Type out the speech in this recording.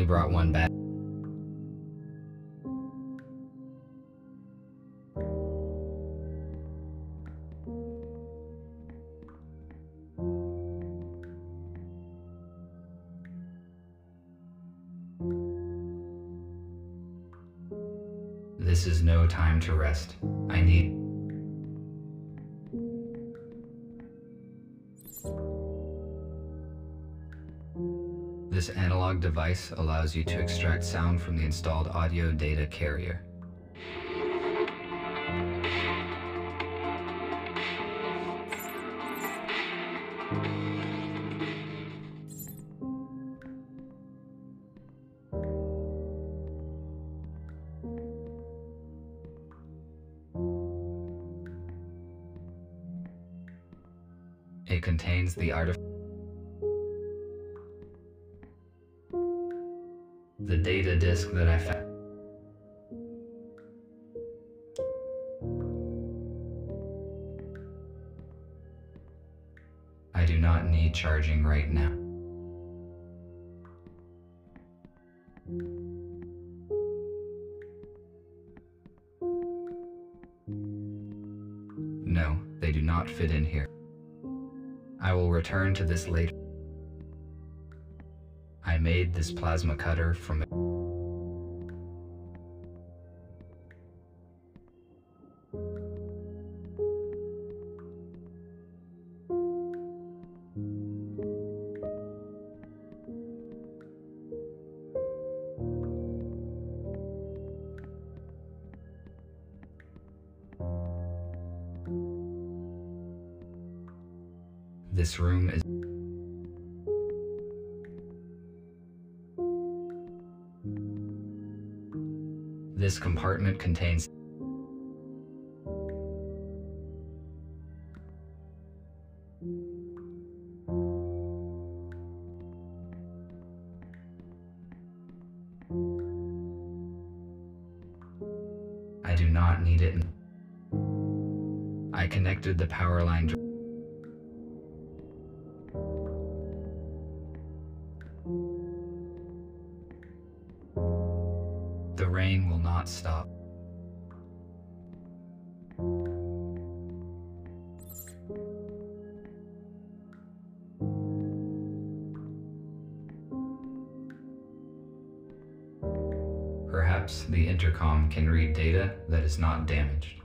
only brought one back. This is no time to rest. I need. This analog device allows you to extract sound from the installed audio data carrier. It contains the artif- the data disk that I found. I do not need charging right now. No, they do not fit in here. I will return to this later. Made this plasma cutter from This room is This compartment contains I do not need it. I connected the power line. Rain will not stop. Perhaps the intercom can read data that is not damaged.